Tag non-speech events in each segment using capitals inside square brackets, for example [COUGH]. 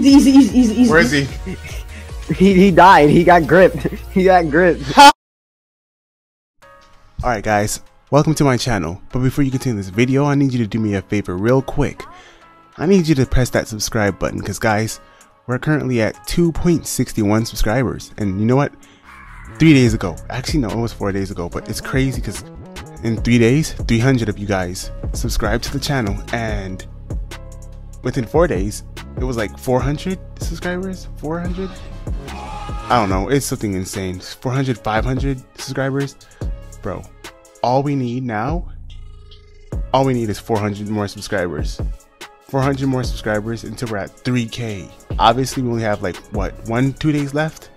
Easy, easy, easy, easy. Where is he? [LAUGHS] He he died. He got gripped. [LAUGHS] He got gripped. Alright guys, welcome to my channel. But before you continue this video, I need you to do me a favor real quick. I need you to press that subscribe button because guys, we're currently at 2.61 subscribers. And you know what? Three days ago, actually no, it was four days ago, but it's crazy because in three days, 300 of you guys subscribed to the channel and within four days, it was like 400 subscribers? 400 i don't know. It's something insane. 400 500 subscribers? Bro all we need now all we need is 400 more subscribers. 400 more subscribers until we're at 3k obviously we only have like what one two days left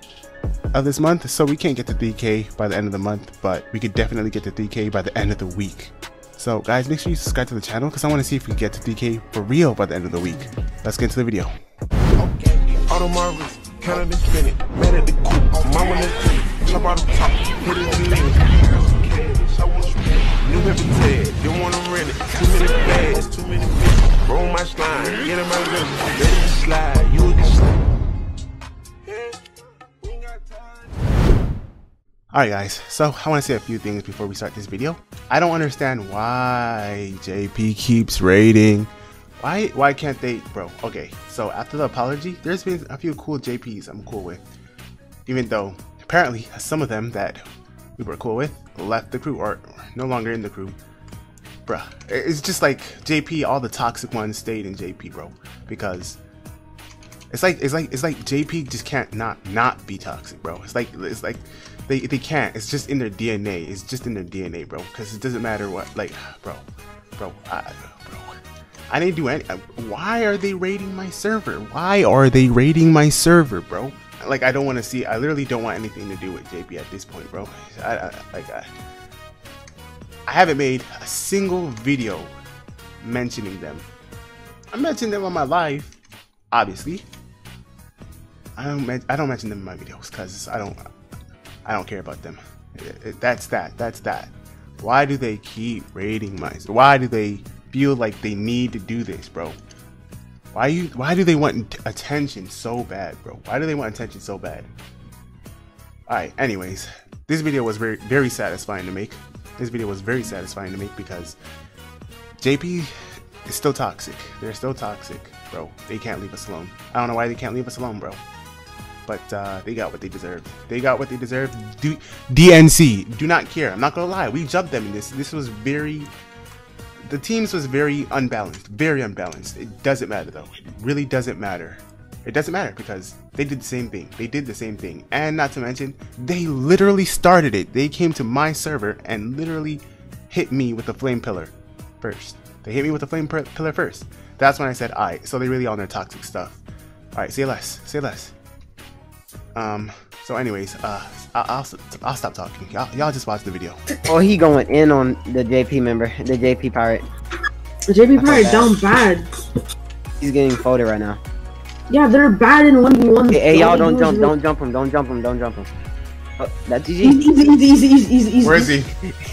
of this month so we can't get to 3k by the end of the month but we could definitely get to 3k by the end of the week so guys, make sure you subscribe to the channel because I want to see if we can get to DK for real by the end of the week. Let's get into the video. Okay. Auto Marvis, Canada spin it, man at the coop, mama let's top out the top, hit it in the New habitat, don't wanna rent it, too many bags, too many fish, roll my slime, get in my rhythm, ready to slide, you a. Alright guys, so I want to say a few things before we start this video. I don't understand why JP keeps raiding. Why why can't they bro, okay, so after the apology, there's been a few cool JPs I'm cool with. Even though apparently some of them that we were cool with left the crew or no longer in the crew. Bruh, it's just like JP, all the toxic ones stayed in JP, bro. Because it's like it's like it's like JP just can't not not be toxic, bro. It's like it's like they they can't. It's just in their DNA. It's just in their DNA, bro. Because it doesn't matter what, like, [SIGHS] bro, bro, I, bro. I didn't do any. Uh, why are they raiding my server? Why are they raiding my server, bro? Like, I don't want to see. I literally don't want anything to do with JP at this point, bro. I, I like I, I haven't made a single video mentioning them. I mentioned them on my live, obviously. I don't. I don't mention them in my videos because I don't. I don't care about them. It, it, that's that. That's that. Why do they keep raiding my? Why do they feel like they need to do this, bro? Why you? Why do they want attention so bad, bro? Why do they want attention so bad? All right. Anyways, this video was very very satisfying to make. This video was very satisfying to make because JP is still toxic. They're still toxic, bro. They can't leave us alone. I don't know why they can't leave us alone, bro but uh, they got what they deserved. They got what they deserved. D- DNC, do not care. I'm not gonna lie. We jumped them in this. This was very. The teams was very unbalanced. Very unbalanced. It doesn't matter though. It really doesn't matter. It doesn't matter because they did the same thing. They did the same thing. And not to mention, they literally started it. They came to my server and literally hit me with the flame pillar first. They hit me with the flame pillar first. That's when I said, alright, so they really on their toxic stuff. Alright, say less. Say less. Um, so anyways, uh, I'll, I'll, stop talking. Y'all, y'all just watch the video. Oh, he going in on the JP member, the JP pirate. The JP pirate down bad. He's getting folded right now. Yeah, they're bad in one v one. Hey, hey y'all don't jump, don't jump him, don't jump him, don't jump him. Oh, that's easy. Easy, easy, easy, easy, easy, easy. Where is he?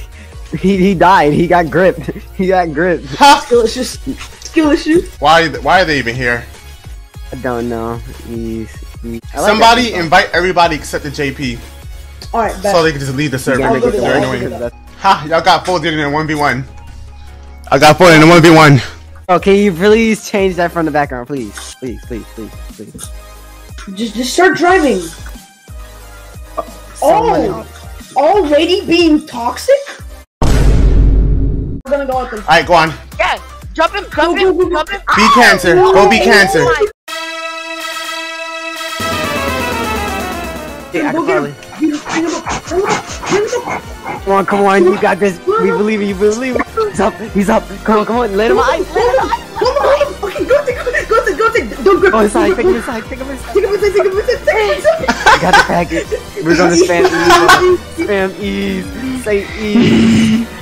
[LAUGHS] he he died. He got gripped. [LAUGHS] He got gripped. Skill issues. Skill issues. Why? Why are they even here? I don't know. He's like Somebody invite everybody except the JP. Alright, So they can just leave the server. They're annoying. Ha! Y'all got folded in a 1v1. I got folded in a 1v1. Oh, can you please change that from the background, please? Please, please, please, please. Just, just start driving. oh! Already being toxic? We're gonna go with them. Alright, go on. Yeah, jump him, jump him, jump him. Be ah, cancer. Go be oh cancer. Come on, come on, you got this. We believe in you, believe in He's up, he's up. Come on, come on, let him out. Let him out. Okay, go take, go take, go take. Don't grip. Oh, go inside, take him inside, take him inside. Take him inside, take him inside, take him inside. I got the package. We're gonna spam [LAUGHS] ease. Spam ease. Say ease.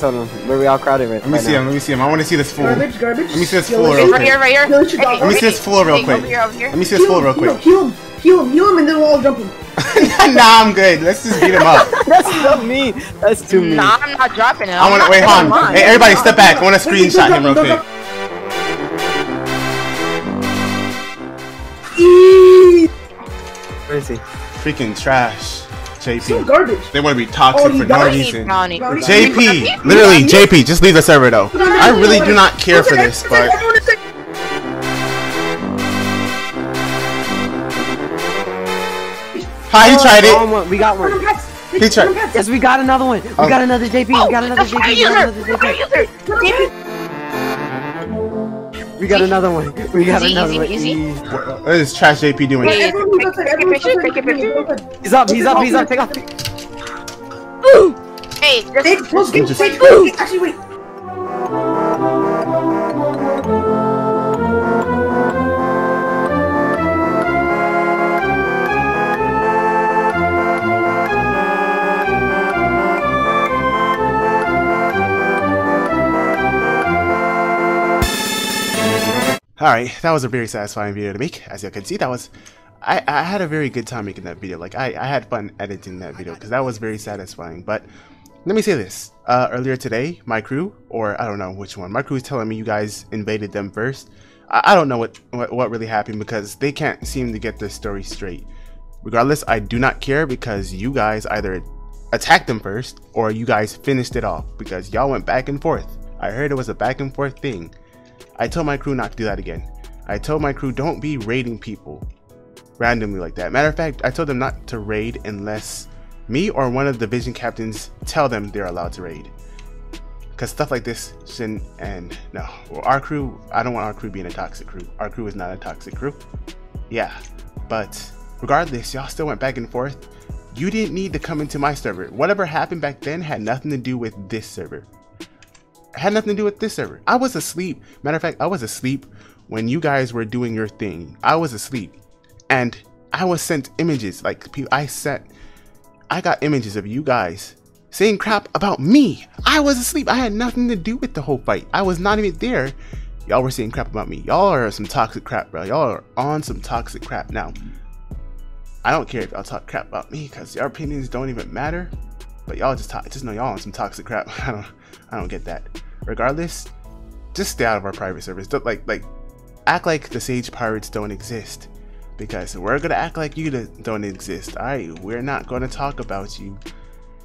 Hold on, where we all crowded right Let me right see now. him, let me see him. I want to see this floor. Garbage, garbage. Let me see this floor real quick. Right here, right here. Let me see this floor real quick. Over here, over here. Let me see this floor real quick. Heal him. Heal him, heal him, and then we'll all jump him. [LAUGHS] nah, I'm good. Let's just beat him up. [LAUGHS] That's so mean. That's too mean. Nah, I'm not dropping it. I want to wait. Hold on. Hey, everybody, step back. I want to screenshot him real quick. Where is he? Freaking trash, So garbage. They want to be toxic Oh, for no got it? reason. Brownie. JP, literally, JP, just leave the server though. I really do not care for this, but hi, he tried it. Oh, we got one. He tried. Yes, we got another one. We Oh. got another JP. We got another JP. We got another JP. User! We got another one. We got Easy, another easy, one. easy. What is trash JP doing? Hey, take- take a picture, take a picture. He's up. He's up. He's up. Take off. Hey, Hey, just close game, Just- wait, wait, wait, actually wait. Alright, that was a very satisfying video to make. As you can see, that was... I, I had a very good time making that video. Like, I, I had fun editing that video because that was very satisfying. But let me say this. Uh, earlier today, my crew, or I don't know which one, my crew is telling me you guys invaded them first. I, I don't know what, what, what really happened because they can't seem to get their story straight. Regardless, I do not care because you guys either attacked them first or you guys finished it off because y'all went back and forth. I heard it was a back and forth thing. I told my crew not to do that again. I told my crew don't be raiding people randomly like that. Matter of fact, I told them not to raid unless me or one of the division captains tell them they're allowed to raid. Cause stuff like this shouldn't end. No, well, our crew. I don't want our crew being a toxic crew. Our crew is not a toxic crew. Yeah, but regardless, y'all still went back and forth. You didn't need to come into my server. Whatever happened back then had nothing to do with this server had nothing to do with this server. I was asleep. Matter of fact, I was asleep when you guys were doing your thing. I was asleep, and I was sent images. Like I sent, I got images of you guys saying crap about me. I was asleep. I had nothing to do with the whole fight. I was not even there. Y'all were saying crap about me. Y'all are some toxic crap, bro. Y'all are on some toxic crap now. I don't care if y'all talk crap about me because your opinions don't even matter. But y'all just talk, just know y'all on some toxic crap. [LAUGHS] I don't, I don't get that. Regardless, just stay out of our private servers. Don't like, like, act like the Sage Pirates don't exist, because we're gonna act like you don't exist. All right, we're not gonna talk about you.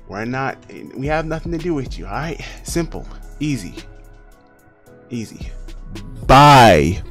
We're not. We have nothing to do with you. All right, simple, easy, easy. Bye.